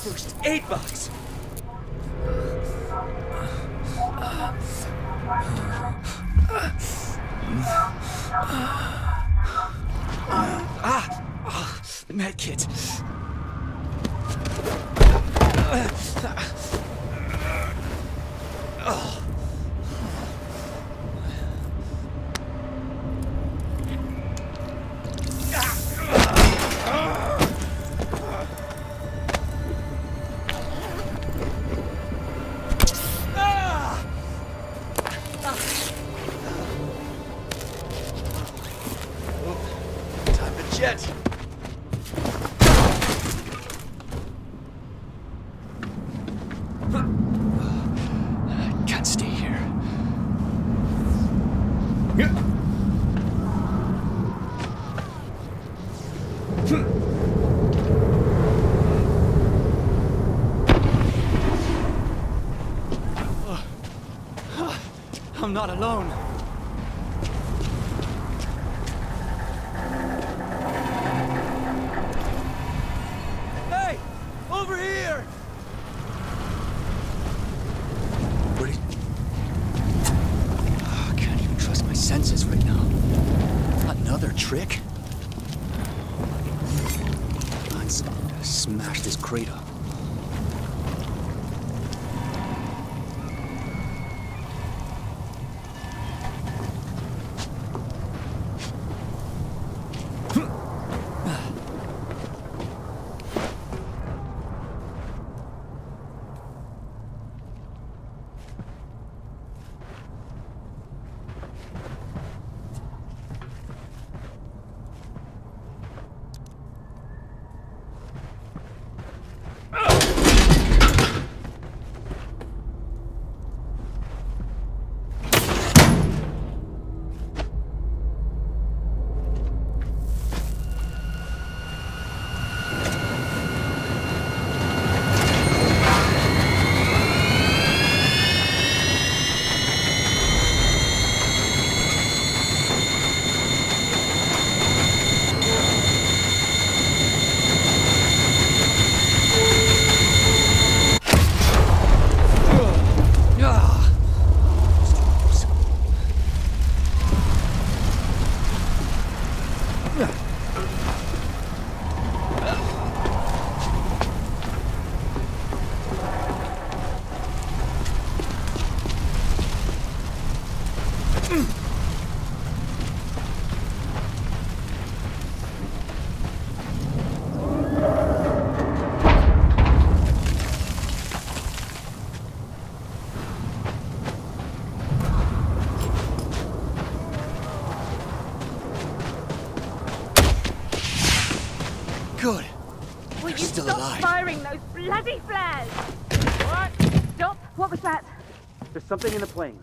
first aid box. Ah! Oh, the med kit. Time I'm not alone. Firing those bloody flares? What? Stop. What was that? There's something in the plane.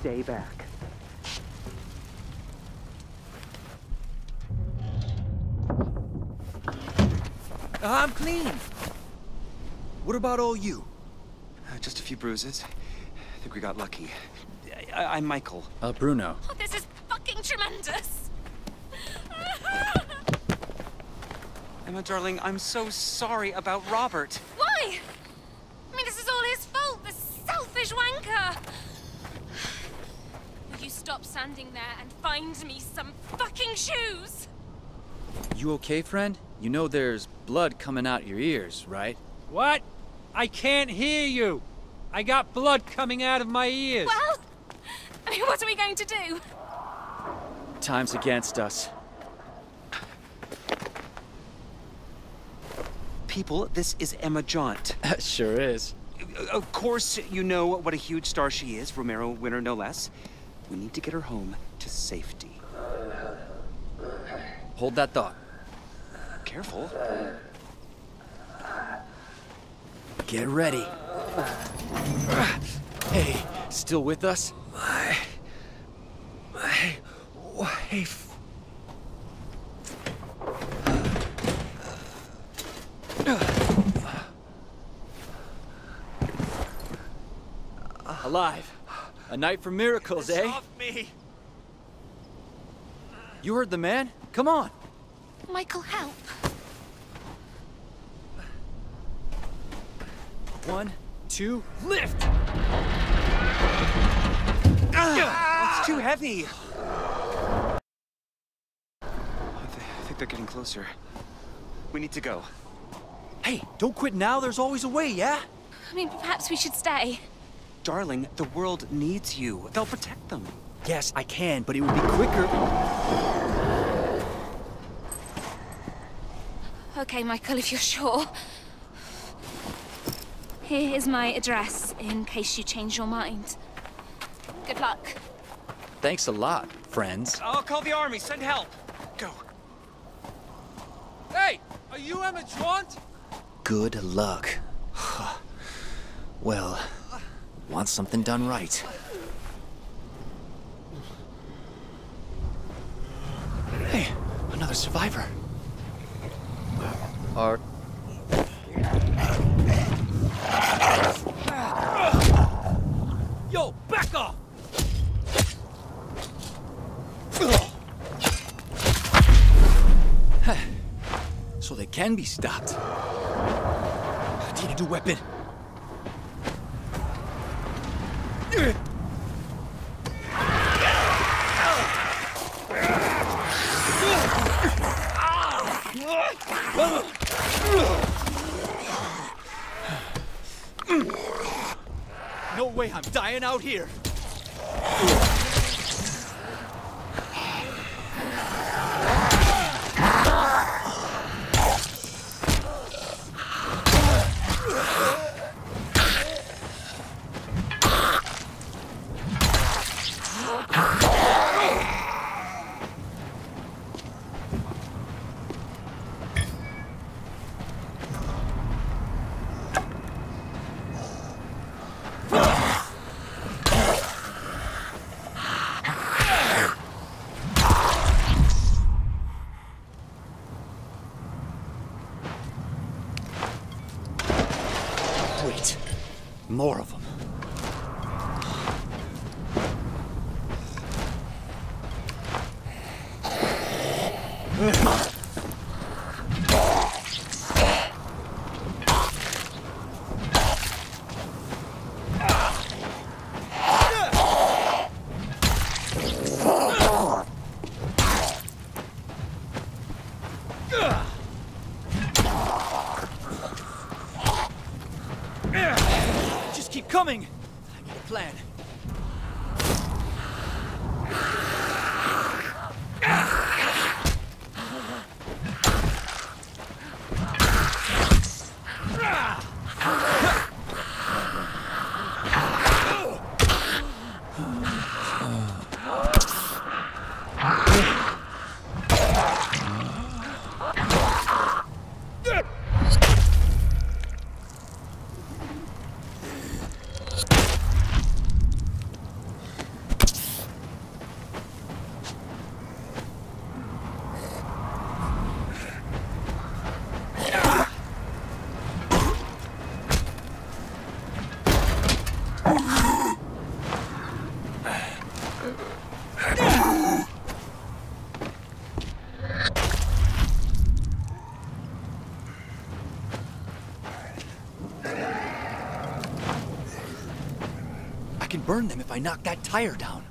Stay back. I'm clean. What about all you? Uh, just a few bruises. I think we got lucky. I, I, I'm Michael. Uh, Bruno. Oh, this is fucking tremendous. Emma, darling, I'm so sorry about Robert. Why? I mean, this is all his fault, the selfish wanker. Will you stop standing there and find me some fucking shoes? You okay, friend? You know there's blood coming out your ears, right? What? I can't hear you. I got blood coming out of my ears. Well, I mean, what are we going to do? Time's against us. People, this is Emma Jaunt. sure is. Of course, you know what a huge star she is, Romero winner no less. We need to get her home to safety. Hold that thought. Careful. Get ready. Hey, still with us? My... my wife... Alive. A night for miracles, eh? Off me! You heard the man? Come on. Michael, help. One, two, lift! Ah, it's too heavy. I, th I think they're getting closer. We need to go. Hey, don't quit now. There's always a way, yeah? I mean, perhaps we should stay. Darling, the world needs you. They'll protect them. Yes, I can, but it would be quicker. Okay, Michael, if you're sure. Here is my address in case you change your mind. Good luck. Thanks a lot, friends. I'll call the army. Send help. Go. Hey, are you Emma Jaunt? Good luck. well, want something done right. Hey, another survivor. Uh, Are Yo, back off! so they can be stopped. Need a new weapon. No way I'm dying out here. Wait, more of them. Just keep coming. I need a plan. I can burn them if I knock that tire down.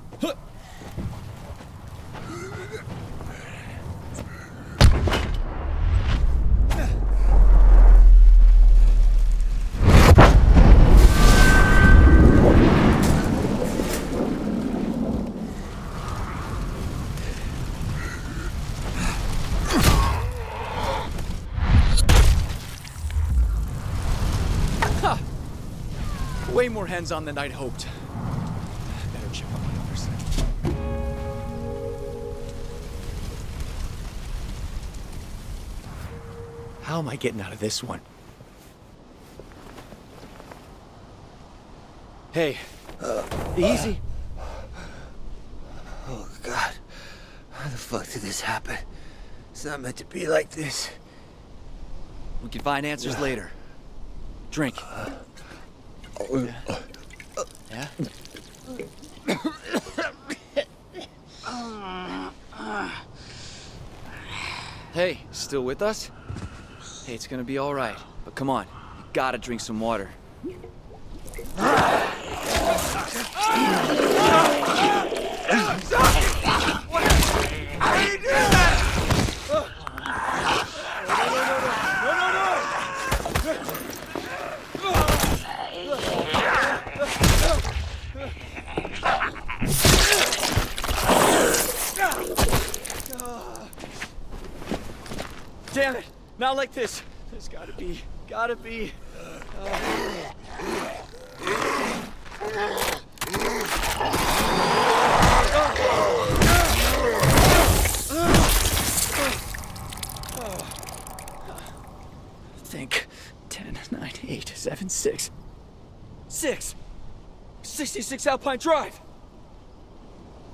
Way more hands-on than I'd hoped. How am I getting out of this one? Hey, uh, easy. Uh, oh, God. How the fuck did this happen? It's not meant to be like this. We can find answers later. Drink. Uh, yeah? Hey, still with us? Hey, it's gonna be all right. But come on, you gotta drink some water. Damn it! Not like this. There's gotta be, gotta be. Think. 10, 9, 8, 7, 6. 6! 66 Alpine Drive!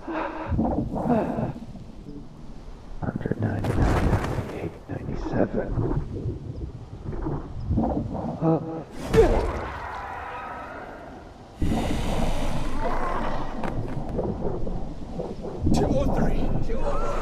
seven. Uh, two or three. Two or three.